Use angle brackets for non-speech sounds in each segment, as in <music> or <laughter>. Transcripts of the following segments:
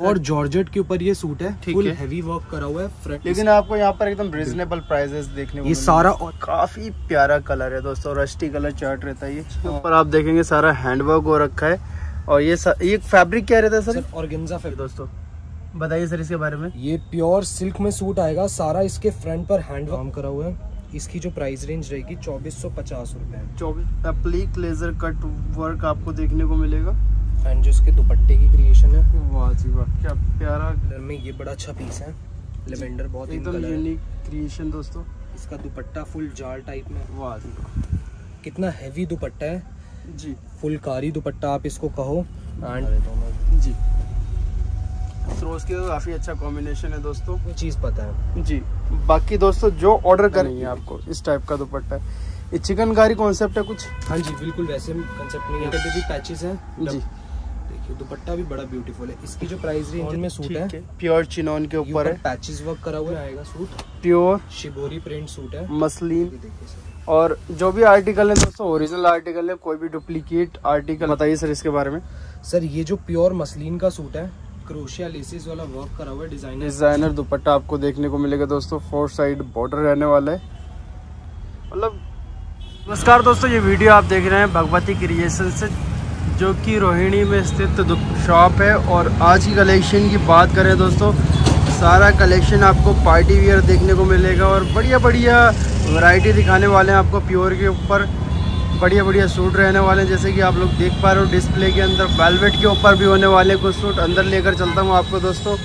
और जॉर्जेट के ऊपर ये सूट है फुल है। हैवी वर्क करा हुआ है फ्रंट लेकिन आपको यहाँ पर एकदम रिजनेबल प्राइजेस देखने को ये सारा और काफ़ी प्यारा कलर है दोस्तों रस्टी कलर चार्ट रहता है ये। ऊपर आप देखेंगे सारा हैंडवर्क हो रखा है। और ये ये फैब्रिक क्या रहता है सर? सर ऑर्गेन्जा फैब्रिक दोस्तों बताइए सर इसके बारे में। ये प्योर सिल्क में सूट आएगा सारा इसके फ्रंट पर हैंड काम करा हुआ है। इसकी जो प्राइस रेंज रहेगी चौबीस सौ पचास रूपए। चौबीस एप्लीक लेजर कट वर्क आपको देखने को मिलेगा। एंड जो इसके दुपट्टे की क्रिएशन है। वाह जी वाह क्या प्यारा। कलर में ये बड़ा अच्छा पीस है। लेवेंडर बहुत एकदम है। यूनिक क्रिएशन दोस्तों। इसका दुपट्टा फुल जाल टाइप में। वाह जी वाह। कितना हैवी दुपट्टा है। जी। फुलकारी दुपट्टा आप इसको कहो। एंड जी। रोज के काफ़ी अच्छा कॉम्बिनेशन है दोस्तों। चीज़ पता है। जी। बाकी दोस्तों जो ऑर्डर करेंगे आपको इस टाइप का दुपट्टा है। ये चिकनकारी कॉन्सेप्ट है कुछ? हाँ जी बिल्कुल वैसे कंसेप्ट नहीं है। भी पैचेस हैं। जी। देखिए दुपट्टा भी बड़ा ब्यूटीफुल है। इसकी जो प्राइस रेंज में सूट है। प्योर चिनोन के ऊपर है। पैचेस वर्क करा हुआ आएगा suit pure shibori print suit है। मसलिन और जो भी आर्टिकल है दोस्तों ओरिजिनल आर्टिकल है कोई भी डुप्लीकेट आर्टिकल बताइए सर इसके बारे में। सर ये जो प्योर मसलिन का सूट है क्रोशिया लेसिस वाला वर्क करा हुआ है डिज़ाइनर डिज़ाइनर दुपट्टा आपको देखने को मिलेगा दोस्तों फोर साइड बॉर्डर रहने वाला है। मतलब नमस्कार दोस्तों ये वीडियो आप देख रहे हैं भगवती क्रिएशन से। जो कि रोहिणी में स्थित शॉप है और आज की कलेक्शन की बात करें दोस्तों, सारा कलेक्शन आपको पार्टी वियर देखने को मिलेगा और बढ़िया बढ़िया वैरायटी दिखाने वाले हैं आपको प्योर के ऊपर बढ़िया बढ़िया सूट रहने वाले हैं। जैसे कि आप लोग देख पा रहे हो डिस्प्ले के अंदर वेलवेट के ऊपर भी होने वाले कुछ सूट अंदर लेकर चलता हूँ आपको दोस्तों।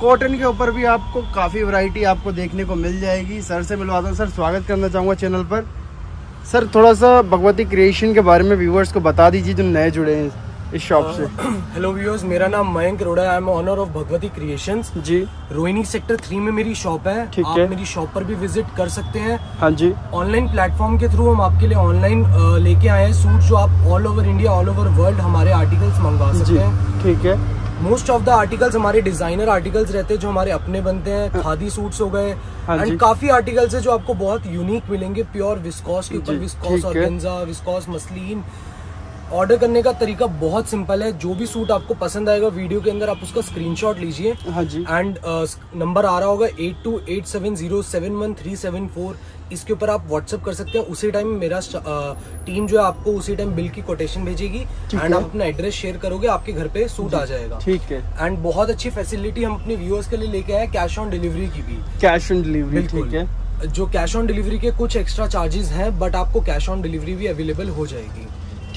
कॉटन के ऊपर भी आपको काफ़ी वैरायटी आपको देखने को मिल जाएगी। सर से मिलवाता हूँ। सर, स्वागत करना चाहूँगा चैनल पर। सर थोड़ा सा भगवती क्रिएशन के बारे में व्यूवर्स को बता दीजिए जो नए जुड़े हैं इस शॉप से। <clears throat> हेलो व्यूअर्स मेरा नाम मयंक अरोड़ा है। I am owner of Bhagwati creations ji. Rohini sector three में मेरी शॉप है। ठीक आप है। मेरी शॉप पर भी विज़िट कर सकते हैं। हाँ जी। ऑनलाइन प्लेटफॉर्म के थ्रू हम आपके लिए ऑनलाइन लेके आए हैं। सूट जो आप all over India all over world हमारे आर्टिकल्स मंगवा सकते हैं। ठीक है। मोस्ट ऑफ़ द आर्टिकल्स हमारे डिज़ाइनर आर्टिकल्स रहते हैं जो हमारे अपने बनते हैं खादी सूट्स हो गए। हाँ एंड काफ़ी आर्टिकल्स है जो आपको बहुत यूनिक मिलेंगे प्योर विस्कॉस के ऊपर विस्कॉस और है। विस्कॉस मसलिन ऑर्डर करने का तरीका बहुत सिंपल है। जो भी सूट आपको पसंद आएगा वीडियो के अंदर आप उसका स्क्रीनशॉट लीजिए। हाँ जी। एंड नंबर आ रहा होगा eight two eight seven zero seven one three seven four इसके ऊपर आप व्हाट्सअप कर सकते हैं। उसी टाइम मेरा टीम जो है आपको उसी टाइम बिल की कोटेशन भेजेगी। एंड आप अपना एड्रेस शेयर करोगे आपके घर पे सूट आ जाएगा। ठीक है। एंड बहुत अच्छी फैसिलिटी हम अपने व्यूअर्स के लिए लेके आए कैश ऑन डिलीवरी की भी। कैश ऑन डिलीवरी ठीक है। जो कैश ऑन डिलीवरी के कुछ एक्स्ट्रा चार्जेस हैं बट आपको कैश ऑन डिलीवरी भी अवेलेबल हो जाएगी।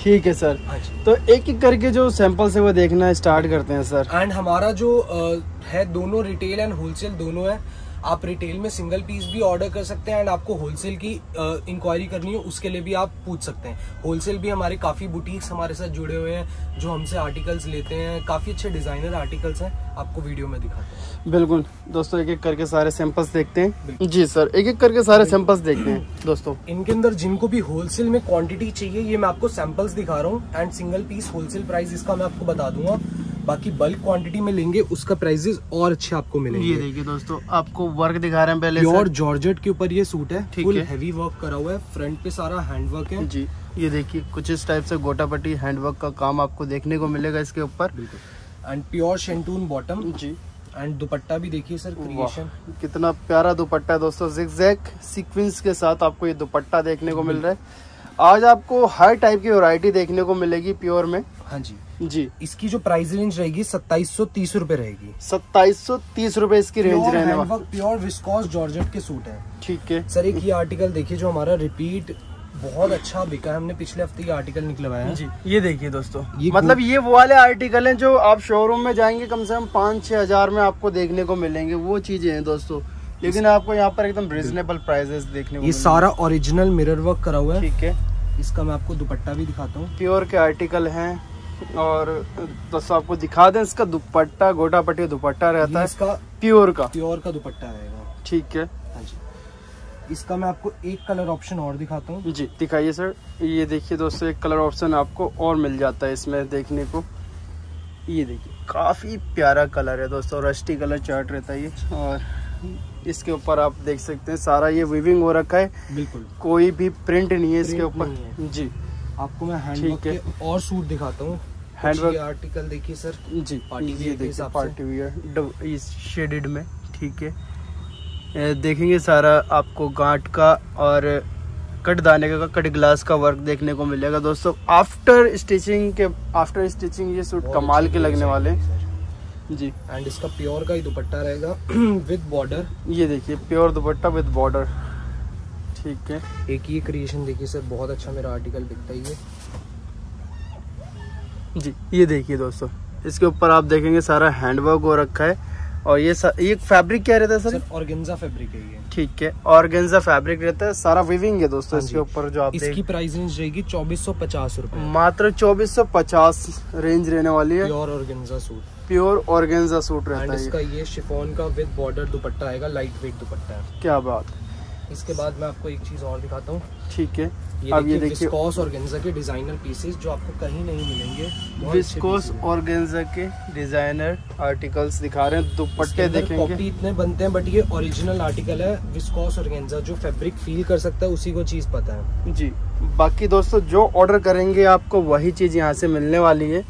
ठीक है सर हाँ तो एक एक करके जो सैंपल्स है वो देखना स्टार्ट करते हैं सर एंड हमारा जो है दोनों रिटेल एंड होलसेल दोनों है आप रिटेल में सिंगल पीस भी ऑर्डर कर सकते हैं एंड आपको होलसेल की इंक्वायरी करनी है उसके लिए भी आप पूछ सकते हैं। होलसेल भी हमारे काफ़ी बुटीक्स हमारे साथ जुड़े हुए हैं जो हमसे आर्टिकल्स लेते हैं। काफ़ी अच्छे डिज़ाइनर आर्टिकल्स हैं आपको वीडियो में दिखाते हैं। बिल्कुल। दोस्तों एक एक करके सारे सैंपल्स देखते हैं। जी सर एक एक करके सारे सैंपल्स देखते हैं दोस्तों। इनके अंदर जिनको भी होलसेल में क्वांटिटी चाहिए ये मैं आपको सैंपल्स दिखा रहा हूँ। And single piece wholesale price इसका मैं आपको बता दूँगा। बाकी बल्क क्वांटिटी में लेंगे उसका प्राइसेस और अच्छे आपको मिलेंगे। ये देखिए दोस्तों आपको वर्क दिखा रहे हैं पहले प्योर सर जॉर्जेट के ऊपर ये सूट है फुल है। हैवी वर्क करा हुआ है फ्रंट पे सारा हैंड वर्क है। जी ये देखिए कुछ इस टाइप से गोटापट्टी हैंडवर्क का काम आपको देखने को मिलेगा इसके ऊपर। एंड प्योर शेंटून बॉटम जी। एंड दुपट्टा भी देखिए सर क्रिएशन कितना प्यारा दुपट्टा है दोस्तों जिगजैग सीक्वेंस के साथ आपको ये दुपट्टा देखने को मिल रहा है। आज आपको हर टाइप की वैरायटी देखने को मिलेगी प्योर में। हाँ जी। जी। इसकी जो प्राइस रेंज रहेगी सत्ताईस सौ तीस रूपए रहेगी। सत्ताईस सौ तीस रूपए इसकी रेंज रहने वाली। प्योर विस्कॉस जॉर्जेट के सूट है। ठीक है। सर एक ये आर्टिकल देखिए जो हमारा रिपीट बहुत अच्छा बिका है। हमने पिछले हफ़्ते ये आर्टिकल निकलवाया है। जी ये देखिए दोस्तों। ये मतलब ये वो वाले आर्टिकल हैं जो आप शोरूम में जाएँगे कम से कम पाँच छह हज़ार में आपको देखने को मिलेंगे। वो चीज़ें हैं दोस्तों। लेकिन आपको यहाँ पर एकदम रिजनेबल प्राइसेस देखने को ये सारा ओरिजिनल मिरर वर्क करा हुआ है। ठीक है। इसका मैं आपको दुपट्टा भी दिखाता हूँ। प्योर के आर्टिकल हैं। और दोस्तों आपको दिखा दें इसका दुपट्टा गोटा पट्टी दुपट्टा रहता है। इसका प्योर का। प्योर का दुपट्टा आएगा ठीक है। हाँ जी। इसका मैं आपको एक कलर ऑप्शन और दिखाता हूँ। जी दिखाइए सर। ये देखिए दोस्तों एक कलर ऑप्शन आपको और मिल जाता है इसमें देखने को। ये देखिए काफ़ी प्यारा कलर है दोस्तों रस्टी कलर चार्ट रहता है ये। और इसके ऊपर आप देख सकते हैं सारा ये विविंग हो रखा है। बिल्कुल। कोई भी प्रिंट नहीं है इसके ऊपर। जी। आपको मैं हैंडवर्क के और सूट दिखाता हूँ। हैंडवर्क आर्टिकल देखिए सर। जी पार्टी ये वियर देखिए। पार्टी वियर इस शेडेड में ठीक है। देखेंगे सारा आपको गांठ का और कट दाने का कट ग्लास का वर्क देखने को मिलेगा। दोस्तों आफ्टर स्टिचिंग के आफ्टर स्टिचिंग ये सूट कमाल के लगने वाले हैं जी। एंड इसका प्योर का ही दुपट्टा रहेगा <clears throat> विद बॉर्डर ये देखिए प्योर दुपट्टा विद बॉर्डर ठीक है। एक ये क्रिएशन देखिए सर बहुत अच्छा मेरा आर्टिकल बिकता ही है जी ये देखिए दोस्तों इसके ऊपर आप देखेंगे सारा हैंडवर्क हो रखा है और ये सा, ये फैब्रिक क्या रहता है सर? सर ऑर्गेन्जा फैब्रिक है ये। ठीक है ऑर्गेन्जा फैब्रिक रहता है सारा विविंग है दोस्तों हाँ इसके। ऊपर जो आप इसकी प्राइस रेंज रहेगी चौबीस सौ पचास रूपए। मात्र 2450 रेंज रहने वाली है। Pure organza suit pure organza suit रहता है इसका ये। शिफॉन का विद बॉर्डर दुपट्टा आएगा लाइट वेट दुपट्टा। है क्या बात। इसके बाद मैं आपको एक चीज़ और दिखाता हूँ। ठीक है। ये अब ये देखिए विस्कोस ऑर्गेन्जा के डिज़ाइनर पीसेस जो आपको कहीं नहीं मिलेंगे विस्कोस ऑर्गेन्जा के डिज़ाइनर आर्टिकल्स दिखा रहे हैं दुपट्टे देखेंगे। कॉपी इतने बनते हैं बट ये ओरिजिनल आर्टिकल है विस्कोस ऑर्गेन्जा जो फैब्रिक फील कर सकता है उसी को चीज़ पता है। जी बाकी दोस्तों जो ऑर्डर करेंगे आपको वही चीज़ यहाँ से मिलने वाली है।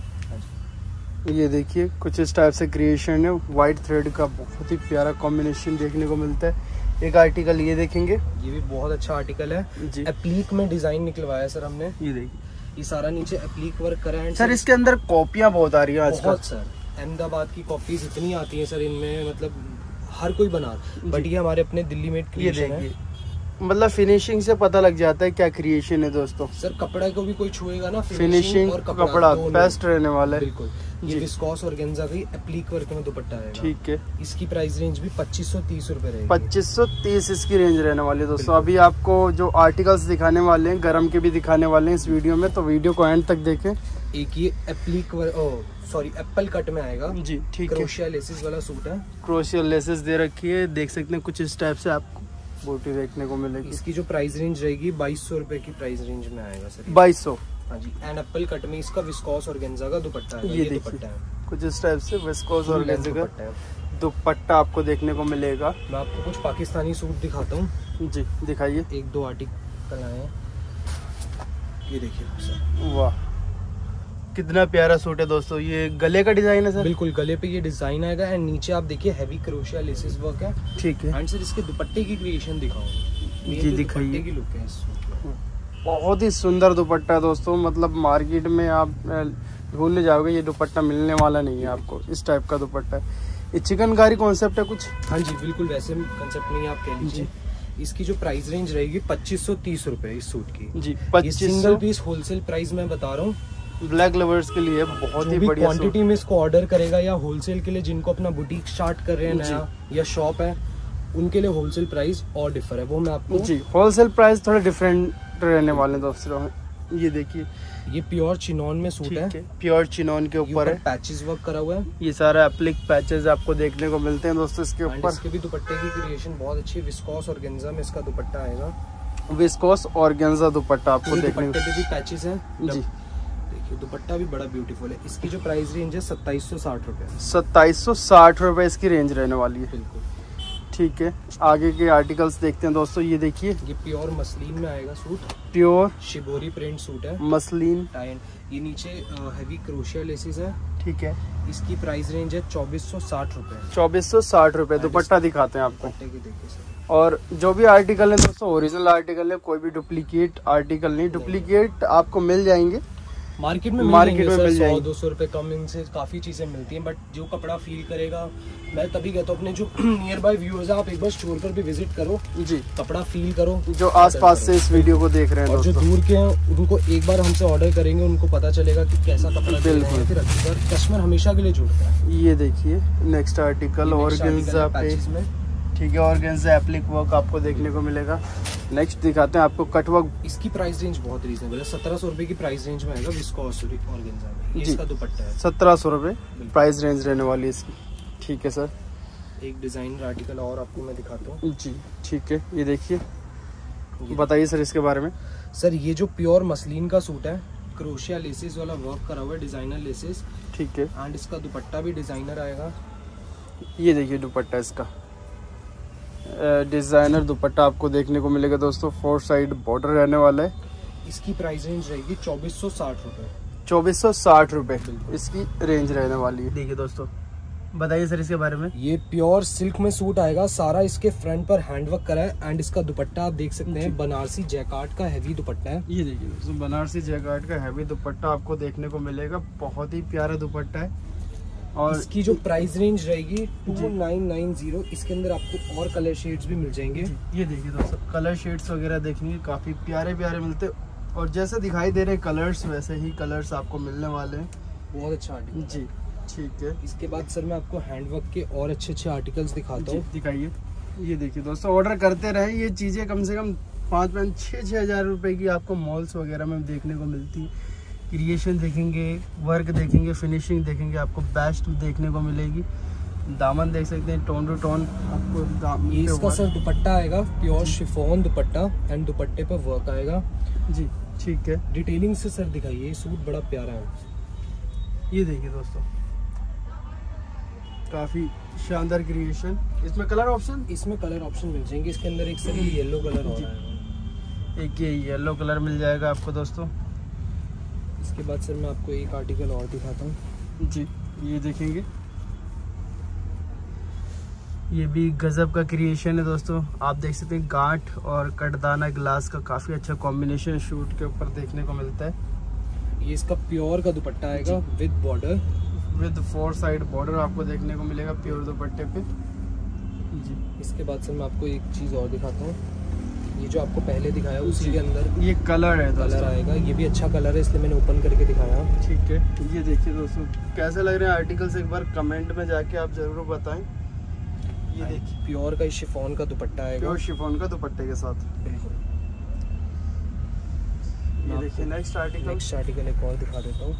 ये देखिए कुछ इस टाइप से क्रिएशन है वाइट थ्रेड का बहुत ही प्यारा कॉम्बिनेशन देखने को मिलता है। एक आर्टिकल ये देखेंगे। ये भी बहुत अच्छा आर्टिकल है। जी। एप्लीक में डिज़ाइन निकलवाया सर हमने। ये देखिए। ये सारा नीचे एप्लीक वर्क करा है। सर इसके अंदर कॉपियाँ बहुत आ रही है आजकल। सर। अहमदाबाद की कॉपीज इतनी आती है सर इनमें मतलब हर कोई बना। बट ये हमारे अपने दिल्ली में ये क्रिएशन है। देखिए। मतलब फिनिशिंग से पता लग जाता है क्या क्रिएशन है दोस्तों। सर कपड़ा को भी कोई छुएगा ना फिनिशिंग और कपड़ा दोनों। बेस्ट रहने वाला है। बिल्कुल। ये। विस्कॉस और गेंजा का एप्लीक वर्क में दुपट्टा रहेगा। ठीक है। इसकी प्राइस रेंज भी पच्चीस सौ तीस रूपए पच्चीस सौ तीस इसकी रेंज रहने वाली है दोस्तों। अभी आपको जो आर्टिकल्स दिखाने वाले हैं गर्म के भी दिखाने वाले हैं इस वीडियो में तो वीडियो को एंड तक देखें। एक ये एप्लीक सॉरी एप्पल कट में आएगा। जी ठीक है। क्रोशिया लेसिस वाला सूट है। क्रोशियल लेसेस दे रखी है। देख सकते हैं कुछ इस टाइप से आपको बूटी देखने को मिलेगी। इसकी जो प्राइस रेंज रहेगी बाईस सौ रूपए की प्राइस रेंज में आएगा सर। बाईस सौ। हाँ जी एंड एप्पल कट में इसका विस्कॉस और गेंजा का दुपट्टा है ये दुपट्टा है। कुछ इस टाइप से विस्कोस और गेंजा का दुपट्टा आपको देखने को मिलेगा। मैं आपको कुछ पाकिस्तानी सूट दिखाता हूँ। जी दिखाइए। एक दो आर्टिकल आए हैं। ये देखिए वाह। कितना प्यारा सूट है दोस्तों ये गले का डिज़ाइन है सर? बिल्कुल गले पे ये डिज़ाइन आएगा एंड नीचे आप देखिए हैवी क्रोशिया लेसिस वर्क है। ठीक है। एंड सर इसके दुपट्टे की क्रिएशन दिखाऊँ ये जी, दिखाइए। की लुक है बहुत ही सुंदर दुपट्टा है दोस्तों मतलब मार्केट में आप ढूँढने जाओगे ये दुपट्टा मिलने वाला नहीं है आपको इस टाइप का दुपट्टा है। ये चिकनकारी कॉन्सेप्ट है कुछ? हाँ जी बिल्कुल वैसे कंसेप्ट नहीं आप कह लीजिए। इसकी जो प्राइस रेंज रहेगी पच्चीस सौ तीस रूपए इस सूट की। जी पच्चीस सिंगल पीस होलसेल प्राइस मैं बता रहा हूँ ब्लैक लवर्स के लिए बहुत ही बढ़िया क्वांटिटी में इसको ऑर्डर करेगा या होलसेल के लिए जिनको अपना बुटीक स्टार्ट कर रहे हैं। नया या शॉप है उनके लिए होलसेल प्राइस और डिफर है। वो मैं आपको जी होलसेल प्राइस थोड़े डिफरेंट रहने वाले दोस्तों ये देखिए। ये प्योर चिनॉन में सूट है। प्योर चिनोन के ऊपर है पैचेस वर्क करा हुआ है। ये सारा एप्लिक पैचेस आपको देखने को मिलते हैं दोस्तों इसके ऊपर। इसके भी दुपट्टे की क्रिएशन बहुत अच्छी है। विस्कॉस और गेंजा में इसका दुपट्टा आएगा। विस्कोस और गेंजा दुपट्टा आपको देखने को पे भी पैचेस हैं। जी। देखिए दुपट्टा भी बड़ा ब्यूटीफुल है। इसकी जो प्राइस रेंज है सत्ताईस सौ साठ रुपए। सत्ताईस सौ साठ रुपए इसकी रेंज रहने वाली है। बिल्कुल। ठीक है आगे के आर्टिकल्स देखते हैं दोस्तों ये देखिए। ये प्योर मसलिन में आएगा suit pure shibori print suit है। मसलिन एंड ये नीचे हैवी क्रोशिया लेसिस है। ठीक है। इसकी प्राइस रेंज है चौबीस सौ साठ रुपए। चौबीस सौ साठ रुपए दुपट्टा दिखाते हैं आपको। दुपट्टे की देखिए सर। और जो भी आर्टिकल है दोस्तों ओरिजिनल आर्टिकल है कोई भी डुप्लीकेट आर्टिकल नहीं डुप्लीकेट आपको मिल जाएँगे। मार्केट में Market में मिल जाएँगे। दो सौ रुपए कम इनसे काफ़ी चीज़ें मिलती हैं बट जो कपड़ा फील करेगा मैं तभी कहता हूँ अपने जो नियर बाय व्यूअर्स है आप एक बार स्टोर पर भी विज़िट करो जी। कपड़ा फील करो जो आसपास से इस वीडियो को देख रहे हैं और जो दूर के हैं उनको एक बार हमसे ऑर्डर करेंगे उनको पता चलेगा कि कैसा कपड़ा बिल्कुल। फिर अगली बार कस्टमर हमेशा के लिए जुड़ता है। ये देखिए नेक्स्ट आर्टिकल और है ठीक है और एप्लिक वर्क आपको देखने को मिलेगा। नेक्स्ट दिखाते हैं आपको कट वर्क इसकी प्राइस रेंज बहुत रीजनेबल है। सत्रह सौ रुपए की प्राइस रेंज में आएगा विस्कॉस ऑर्गेन्जा इसका दुपट्टा है। सत्रह सौ रुपये प्राइस रेंज रहने वाली है इसकी। ठीक है सर एक डिज़ाइनर आर्टिकल और आपको मैं दिखाता हूँ। जी ठीक है। ये देखिए। बताइए सर इसके बारे में। सर ये जो प्योर मसलिन का सूट है क्रोशिया लेसेस वाला वर्क करा हुआ है डिज़ाइनर लेसेस ठीक है। एंड इसका दुपट्टा भी डिज़ाइनर आएगा। ये देखिए दुपट्टा इसका। डिज़ाइनर दुपट्टा आपको देखने को मिलेगा दोस्तों फोर साइड बॉर्डर रहने वाला है। इसकी प्राइस रेंज रहेगी चौबीस सौ साठ रुपए। चौबीस सौ साठ रुपए। इसकी रेंज रहने वाली है। देखिए दोस्तों बताइए सर इसके बारे में। ये प्योर सिल्क में सूट आएगा सारा इसके फ्रंट पर हैंडवर्क करा है एंड इसका दुपट्टा आप देख सकते हैं बनारसी जैकार्ड का हैवी दुपट्टा है। ये देखिए दोस्तों बनारसी जैकार्ड का हैवी दुपट्टा आपको देखने को मिलेगा बहुत ही प्यारा दुपट्टा है। और इसकी जो प्राइस रेंज रहेगी टू नाइन नाइन ज़ीरो इसके अंदर आपको और कलर शेड्स भी मिल जाएँगे। ये देखिए दोस्तों कलर शेड्स वगैरह देखेंगे काफ़ी प्यारे प्यारे मिलते और जैसे दिखाई दे रहे कलर्स वैसे ही कलर्स आपको मिलने वाले हैं। बहुत अच्छा आर्टिकल जी ठीक है। इसके बाद सर मैं आपको हैंडवर्क के और अच्छे अच्छे आर्टिकल्स दिखाता हूँ। दिखाइए। ये देखिए दोस्तों ऑर्डर करते रहे। ये चीज़ें कम से कम पाँच पाँच छः छः हज़ार रुपये की आपको मॉल्स वगैरह में देखने को मिलती क्रिएशन देखेंगे वर्क देखेंगे फिनिशिंग देखेंगे आपको बेस्ट देखने को मिलेगी। दामन देख सकते हैं टोन टू टोन आपको इसका सर दुपट्टा आएगा प्योर शिफोन दुपट्टा एंड दुपट्टे पर वर्क आएगा। जी ठीक है। डिटेलिंग से सर दिखाइए सूट बड़ा प्यारा है। ये देखिए दोस्तों काफ़ी शानदार क्रिएशन इसमें कलर ऑप्शन इसमें कलर ऑप्शन मिल जाएँगे इसके अंदर एक सर येलो कलर और आएगा एक ये येलो कलर मिल जाएगा आपको दोस्तों। इसके बाद सर मैं आपको एक आर्टिकल और दिखाता हूँ। जी ये देखेंगे। ये भी गजब का क्रिएशन है दोस्तों। आप देख सकते हैं गांठ और कटदाना ग्लास का काफ़ी अच्छा कॉम्बिनेशन शूट के ऊपर देखने को मिलता है। ये इसका प्योर का दुपट्टा आएगा with border with four side border आपको देखने को मिलेगा प्योर दुपट्टे पे। जी इसके बाद सर मैं आपको एक चीज़ और दिखाता हूँ। ये जो आपको पहले दिखाया उसी के अंदर ये कलर है कलर आएगा। ये भी अच्छा कलर है इसलिए मैंने ओपन करके दिखाया। ठीक है। ये देखिए दोस्तों कैसे लग रहे हैं आर्टिकल्स एक बार कमेंट में जाके आप ज़रूर बताएँ। ये देखिए। प्योर का शिफोन का दुपट्टा है प्योर शिफोन का दुपट्टे के साथ। ये देखिए नेक्स्ट आर्टिकल नेक्स्ट आर्टिकल एक और दिखा देता हूँ।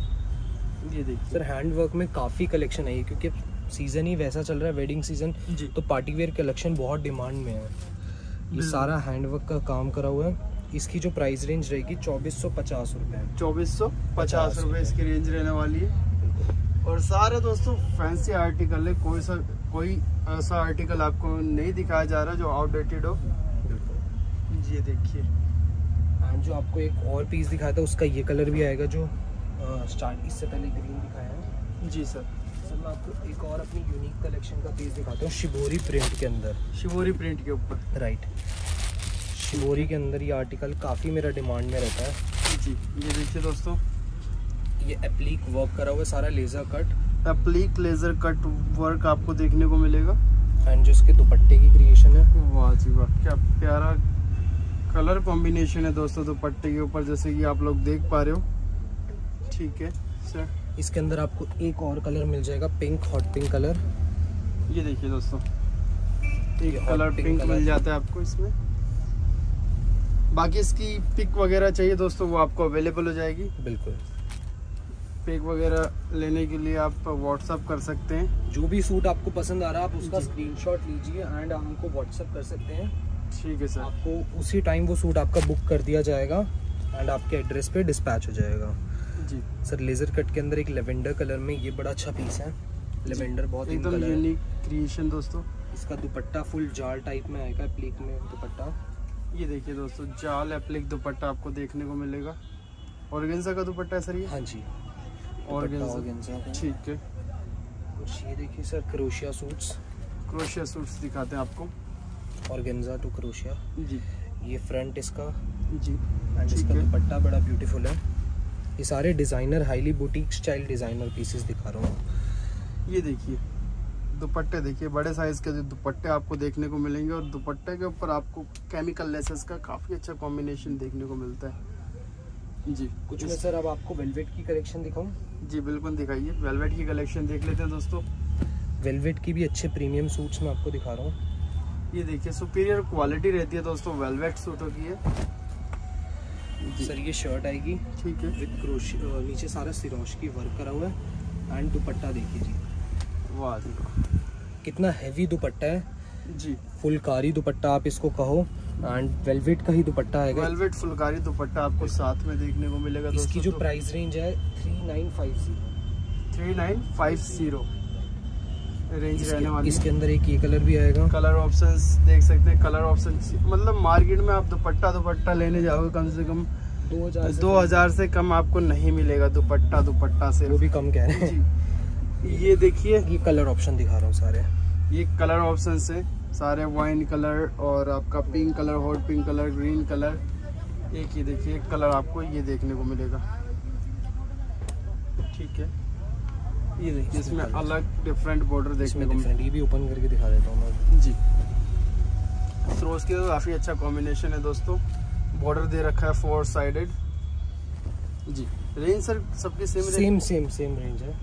ये देखिए। सर हैंड वर्क में काफ़ी कलेक्शन है क्योंकि सीज़न ही वैसा चल रहा है वेडिंग सीज़न तो पार्टी वेयर कलेक्शन बहुत डिमांड में है। ये सारा हैंडवर्क का काम करा हुआ है। इसकी जो प्राइस रेंज रहेगी चौबीस सौ पचास रुपये चौबीस सौ पचास रुपये इसकी रेंज रहने वाली है। और सारे दोस्तों फैंसी आर्टिकल है। कोई सा कोई ऐसा आर्टिकल आपको नहीं दिखाया जा रहा जो आउटडेटेड हो। ये देखिए। एंड जो आपको एक और पीस दिखाया था उसका ये कलर भी आएगा जो स्टार्ट इससे पहले ग्रीन दिखाया है। जी सर। मैं आपको एक और अपनी यूनिक कलेक्शन का पीस दिखाता हूँ शिबोरी प्रिंट के अंदर। शिबोरी प्रिंट के ऊपर। राइट शिबोरी के अंदर ये आर्टिकल काफ़ी मेरा डिमांड में रहता है। जी ये देखिए दोस्तों। ये एप्लीक वर्क करा हुआ है सारा laser cut applique laser cut work आपको देखने को मिलेगा। एंड जो इसके दुपट्टे की क्रिएशन है। वाह जी वाह क्या प्यारा कलर कॉम्बिनेशन है दोस्तों दुपट्टे के ऊपर जैसे कि आप लोग देख पा रहे हो। ठीक है सर इसके अंदर आपको एक और कलर मिल जाएगा पिंक हॉट पिंक कलर ये देखिए दोस्तों एक कलर पिंक, पिंक मिल जाता है आपको इसमें। बाकी इसकी पिक वगैरह चाहिए दोस्तों वो आपको अवेलेबल हो जाएगी। बिल्कुल। पिक वगैरह लेने के लिए आप व्हाट्सअप कर सकते हैं। जो भी सूट आपको पसंद आ रहा है आप उसका स्क्रीनशॉट लीजिए एंड हमको व्हाट्सअप कर सकते हैं। ठीक है सर। आपको उसी टाइम वो सूट आपका बुक कर दिया जाएगा एंड आपके एड्रेस पे डिस्पैच हो जाएगा। जी। सर लेजर कट के अंदर एक लेवेंडर कलर में ये बड़ा अच्छा पीस है। लेवेंडर बहुत ही एकदम यूनिक क्रिएशन दोस्तों। इसका दुपट्टा फुल जाल टाइप में आएगा एप्लिक में दुपट्टा। ये देखिए दोस्तों जाल एप्लिक दुपट्टा आपको देखने को मिलेगा। ऑर्गेन्जा का दुपट्टा है सर ये? हाँ जी। ऑर्गेन्जा ठीक है। और ये देखिए sir crochet suits crochet suits दिखाते हैं आपको। ऑर्गेन्जा टू क्रोशिया जी। ये फ्रंट इसका। जी। एंड इसका दुपट्टा बड़ा ब्यूटीफुल है। ये सारे designer highly boutique style designer pieces दिखा रहा हूँ। ये देखिए दुपट्टे देखिए बड़े साइज़ के दुपट्टे आपको देखने को मिलेंगे और दुपट्टे के ऊपर आपको केमिकल लेसेस का काफ़ी अच्छा कॉम्बिनेशन देखने को मिलता है। जी कुछ में सर अब आपको वेलवेट की कलेक्शन दिखाऊँ। जी बिल्कुल दिखाइए। वेलवेट की कलेक्शन देख लेते हैं दोस्तों। वेलवेट की भी अच्छे प्रीमियम सूट्स मैं आपको दिखा रहा हूँ। ये देखिए सुपीरियर क्वालिटी रहती है दोस्तों वेलवेट सूटों की है। सर ये शर्ट आएगी ठीक है। विद क्रोश नीचे सारा सिरोश की वर्क करा हुआ है एंड दुपट्टा देखिए जी। वाह जी। कितना हैवी दुपट्टा है। जी। फुलकारी दुपट्टा आप इसको कहो एंड वेलवेट का ही दुपट्टा आएगा वेलवेट फुलकारी दुपट्टा आपको साथ में देखने को मिलेगा इसकी जो प्राइस रेंज है three nine five zero three nine five zero range रहने वाली इसके अंदर एक ये कलर भी आएगा। कलर ऑप्शंस देख सकते हैं कलर ऑप्शन मतलब मार्केट में आप दुपट्टा दुपट्टा लेने जाओगे कम से कम दो हज़ार दो हज़ार से कम आपको नहीं मिलेगा दुपट्टा दुपट्टा से वो भी कम कह रहे हैं। ये देखिए। ये कलर ऑप्शन दिखा रहा हूँ सारे। ये कलर ऑप्शन से सारे वाइन कलर और आपका pink colour hot pink colour green colour एक ये देखिए कलर आपको ये देखने को मिलेगा। ठीक है। ये देखिए इसमें अलग डिफरेंट बॉर्डर देखने को ये भी ओपन करके दिखा देता हूँ मैं। जी। के तो काफ़ी अच्छा कॉम्बिनेशन है दोस्तों। बॉर्डर दे रखा है फोर साइडेड जी। रेंज सर सबकी same same same same range है।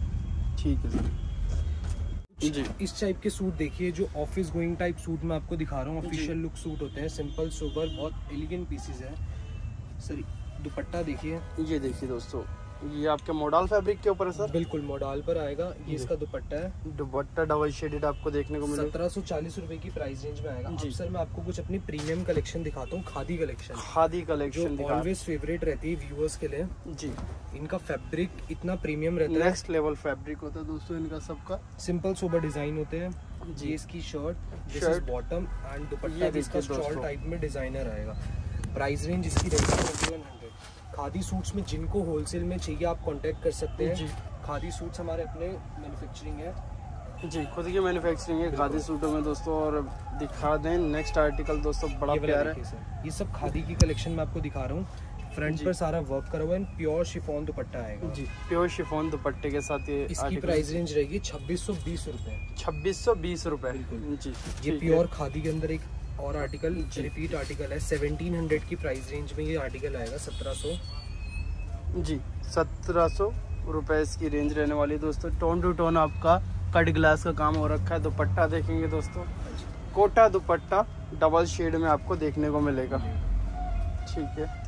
ठीक है सर जी। इस टाइप के सूट देखिए जो ऑफ़िस गोइंग टाइप सूट मैं आपको दिखा रहा हूँ। ऑफिशियल लुक सूट होते हैं सिंपल सोबर बहुत एलिगेंट पीसेस है। सर दुपट्टा देखिए। ये देखिए दोस्तों। ये आपके मॉडल फैब्रिक के ऊपर है सर? बिल्कुल मॉडल पर आएगा। ये इसका दुपट्टा है। दुपट्टा डबल शेडेड आपको देखने को मिलेगा। सत्रह सौ चालीस रूपए की प्राइस रेंज में आएगा। जी। सर मैं आपको कुछ अपनी प्रीमियम कलेक्शन दिखाता हूँ khadi collection khadi collection always favourite रहती है व्यूअर्स के लिए। जी। इनका फैब्रिक इतना प्रीमियम रहता है। नेक्स्ट लेवल फैब्रिक होता है दोस्तों इनका सबका। सिंपल सोबर डिज़ाइन होते हैं। जी। इसकी shirt this is bottom and dupatta इसका स्टॉल टाइप में डिज़ाइनर आएगा। प्राइस रेंज इसकी रहेगी खादी सूट्स में जिनको होलसेल में चाहिए आप कांटेक्ट कर सकते हैं। खादी सूट्स हमारे अपने मैन्युफैक्चरिंग है। जी खुद की मैन्युफैक्चरिंग है खादी सूटों में दोस्तों और दिखा दें नेक्स्ट आर्टिकल दोस्तों बड़ा प्यारा है। ये सब खादी की कलेक्शन में आपको दिखा रहा हूँ। फ्रंट पर सारा वर्क करा हुआ है प्योर शिफॉन दुपट्टा आएगा। जी प्योर शिफॉन दुपट्टे के साथ ये इसकी प्राइस रेंज रहेगी छब्बीस सौ बीस रूपए। छब्बीस सौ बीस रूपए। जी ये प्योर खादी के अंदर एक और आर्टिकल रिपीट आर्टिकल है। सेवनटीन हंड्रेड की प्राइस रेंज में ये आर्टिकल आएगा सत्रह सौ। जी सत्रह सौ रुपये इसकी रेंज रहने वाली है दोस्तों। टोन टू टोन आपका कट ग्लास का काम हो रखा है। दुपट्टा देखेंगे दोस्तों। कोटा दुपट्टा डबल शेड में आपको देखने को मिलेगा। ठीक है।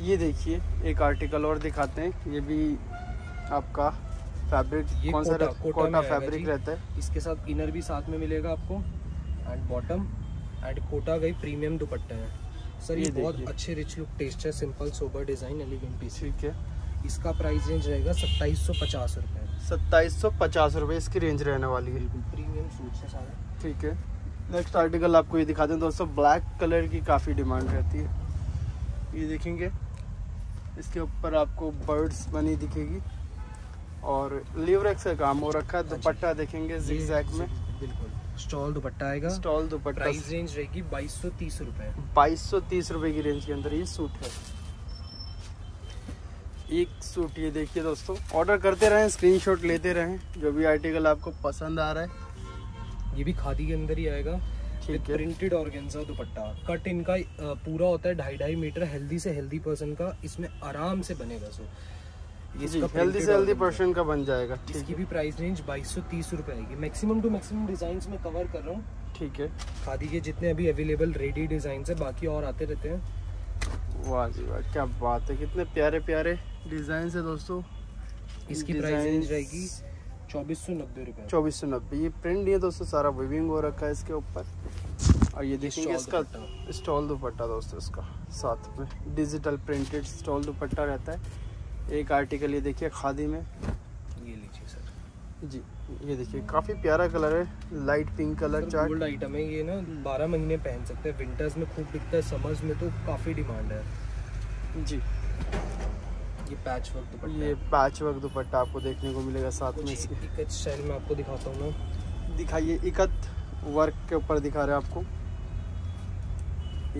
ये देखिए एक आर्टिकल और दिखाते हैं। ये भी आपका फैब्रिक कौन सा कोटा, कोटा, कोटा फैब्रिक रहता है। इसके साथ इनर भी साथ में मिलेगा आपको। एंड बॉटम एंड कोटा गई प्रीमियम दुपट्टा है सर ये, ये बहुत अच्छे रिच लुक टेस्ट है simple sober design elegant piece ठीक है। इसका प्राइस रेंज रहेगा सत्ताईस सौ पचास रुपये सत्ताईस सौ पचास रुपये इसकी रेंज रहने वाली है। प्रीमियम सूट है सारे। ठीक है। नेक्स्ट आर्टिकल आपको ये दिखा दें दोस्तों ब्लैक कलर की काफ़ी डिमांड रहती है। ये देखेंगे। इसके ऊपर आपको बर्ड्स बनी दिखेगी। और लीवरेक्स का काम हो रखा है हाँ दुपट्टा देखेंगे जिग में। बिल्कुल। स्टॉल दुपट्टा आएगा। स्टॉल दुपट्टा। प्राइस रेंज रहेगी बाईस सौ तीस रूपए। बाईस सौ तीस रूपए की रेंज के अंदर ये सूट है। एक सूट ये देखिए दोस्तों ऑर्डर करते रहें स्क्रीनशॉट लेते रहें जो भी आर्टिकल आपको पसंद आ रहा है। ये भी खादी के अंदर ही आएगा प्रिंटेड ऑर्गेन्जा दुपट्टा। कट इनका पूरा होता है ढाई ढाई मीटर हेल्दी से हेल्दी पर्सन का इसमें आराम से बनेगा सो हेल्दी से हेल्दी पर्सन का बन जाएगा इसकी भी प्राइस रेंज बाईस सौ तीस रुपए आएगी। मैक्सिमम टू मैक्सिमम डिज़ाइन में कवर कर रहा हूँ। ठीक है। खादी के जितने अभी अवेलेबल रेडी डिज़ाइन है बाकी और आते रहते हैं। वाह जी वाह क्या बात है कितने प्यारे प्यारे डिज़ाइन है दोस्तों। इसकी प्राइस रेंज रहेगी चौबीस सौ नब्बे रुपये चौबीस सौ नब्बे ये प्रिंट ये दोस्तों सारा विविंग हो रखा है इसके ऊपर। और ये देखेंगे इसका स्टॉल दुपट्टा दोस्तों इसका साथ में डिजिटल प्रिंटेड स्टॉल दुपट्टा रहता है। एक आर्टिकल ये देखिए खादी में। ये लीजिए सर। जी ये देखिए काफ़ी प्यारा कलर है light pink colour chart gold item है ये ना बारह महीने पहन सकते हैं। विंटर्स में खूब दिखता है समर्स में तो काफ़ी डिमांड है। जी। ये पैच वर्क दुपट्टा ये पैच वर्क दुपट्टा आपको देखने को मिलेगा साथ में इसकी। इकत स्टाइल में आपको दिखाता हूँ मैं। दिखाइए इकत वर्क के ऊपर दिखा रहे हैं आपको।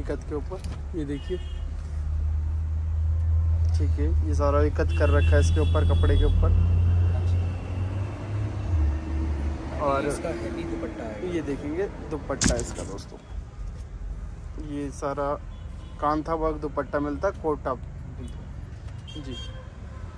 इकत के ऊपर ये देखिए। ठीक है ये सारा इकत कर रखा है इसके ऊपर कपड़े के ऊपर। और इसका है। ये देखेंगे दुपट्टा है इसका दोस्तों। ये सारा कांथा वर्क दुपट्टा मिलता है कोटा। जी।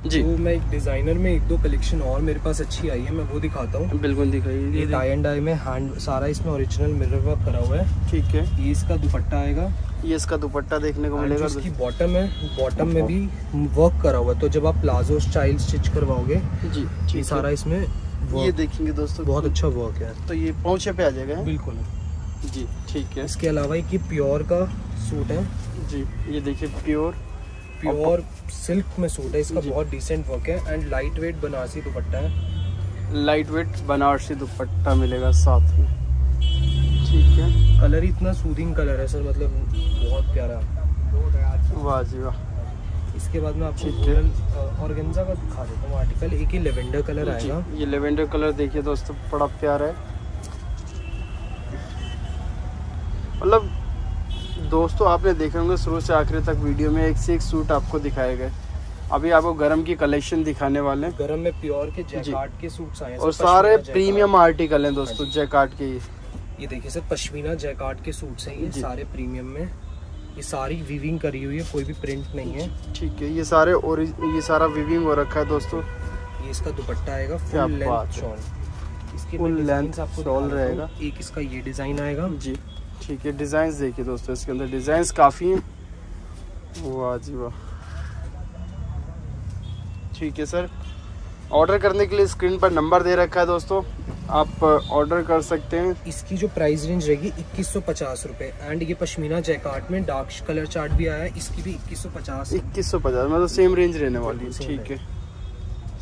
जी। तो मैं एक डिज़ाइनर में एक दो कलेक्शन और मेरे पास अच्छी आई है मैं वो दिखाता हूँ। बिल्कुल दिखाइए ये टाई एंड डाई में हैंड सारा इसमें ओरिजिनल मिरर वर्क करा हुआ है। ठीक है। ये इसका दुपट्टा आएगा। ये इसका दुपट्टा देखने को मिलेगा। इसकी बॉटम है। बॉटम में भी वर्क करा हुआ है। तो जब आप प्लाजो स्टाइल स्टिच करवाओगे जी ये सारा इसमें ये देखेंगे दोस्तों बहुत अच्छा वर्क है। तो ये पहुँचे पे आ जाएगा बिल्कुल। जी ठीक है। इसके अलावा एक प्योर का सूट है। जी ये देखिए प्योर प्योर सिल्क में सूट है। इसका बहुत डिसेंट वर्क है। And light weight Banarasi dupatta है। लाइट वेट बनारसी दुपट्टा मिलेगा साथ में। ठीक है। कलर इतना सूदिंग कलर है सर मतलब बहुत प्यारा। वाह जी वाह। इसके बाद में आपको ठीक ऑर्गेन्जा का दिखा देता हूँ। आर्टिकल एक ही लेवेंडर कलर आएगा। ये लेवेंडर कलर देखिए दोस्तों बड़ा प्यारा है। मतलब दोस्तों आपने देखे होंगे शुरू से आखिर तक वीडियो में एक से एक सूट आपको दिखाए गए। अभी आपको गरम की कलेक्शन दिखाने वाले हैं। गरम में प्योर के जैकार्ड के सूट्स आए हैं और सारे प्रीमियम आर्टिकल हैं दोस्तों जैकार्ड के ये देखिए सर पश्मीना जैकार्ड के सूट्स हैं ये सारे प्रीमियम में। ये सारी वीविंग करी हुई है कोई भी प्रिंट नहीं है। ठीक है ये सारे और ये सारा विविंग हो रखा है दोस्तों। ये इसका दुपट्टा आएगा फुल लेंथ। शॉल इसके length designs आपको। रहेगा। एक इसका ये डिज़ाइन आएगा। जी ठीक है डिज़ाइन देखिए दोस्तों इसके अंदर डिज़ाइन काफ़ी हैं। वाह जी वाह। ठीक है सर ऑर्डर करने के लिए स्क्रीन पर नंबर दे रखा है दोस्तों। आप ऑर्डर कर सकते हैं। इसकी जो प्राइस रेंज रहेगी इक्कीस सौ पचास रुपए। एंड ये पश्मीना जैकार्ड में डार्क कलर चार्ट भी आया है इसकी भी इक्कीस सौ पचास। इक्कीस सौ पचास मतलब सेम रेंज रहने वाली है। ठीक है।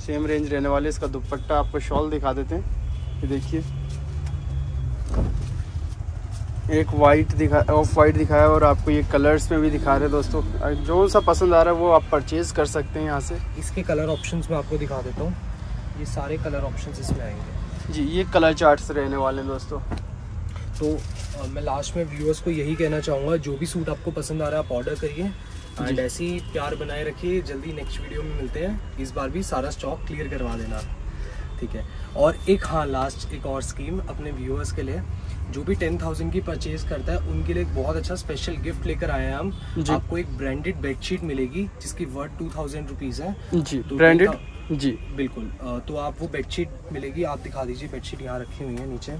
सेम रेंज रहने वाली है। इसका दुपट्टा आपको शॉल दिखा देते हैं। ये देखिए। एक वाइट दिखा ऑफ़ वाइट दिखाया और आपको ये कलर्स में भी दिखा रहे हैं दोस्तों। जो सा पसंद आ रहा है वो आप परचेज कर सकते हैं यहाँ से। इसके कलर ऑप्शंस मैं आपको दिखा देता हूँ। ये सारे कलर ऑप्शंस इसमें आएँगे। जी ये कलर चार्ट्स रहने वाले हैं दोस्तों। तो अ, मैं लास्ट में व्यूअर्स को यही कहना चाहूँगा जो भी सूट आपको पसंद आ रहा है आप ऑर्डर करिए। एंड ऐसे ही प्यार बनाए रखिए जल्दी नेक्स्ट वीडियो में मिलते हैं। इस बार भी सारा स्टॉक क्लियर करवा देना। ठीक है? और एक हाँ लास्ट एक और स्कीम अपने व्यूअर्स के लिए। जो भी टेन थाउज़ेंड की परचेज करता है उनके लिए एक बहुत अच्छा स्पेशल गिफ्ट लेकर आए हैं हम। आपको एक ब्रांडेड बेडशीट मिलेगी जिसकी वर्थ टू थाउज़ेंड रुपीज़ है। जी तो ब्रांडेड जी। बिल्कुल। तो आप वो बेडशीट मिलेगी आप दिखा दीजिए बेडशीट यहाँ रखी हुई है नीचे।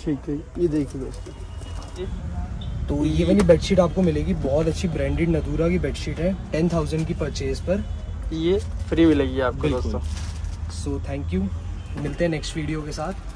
ठीक है ये देखिए दोस्तों। तो ये वाली बेडशीट आपको मिलेगी बहुत अच्छी ब्रांडेड नदूरा की बेडशीट है टेन थाउज़ेंड की परचेज पर। ये फ्री मिलेगी आपको दोस्तों। सो थैंक यू मिलते हैं नेक्स्ट वीडियो के साथ।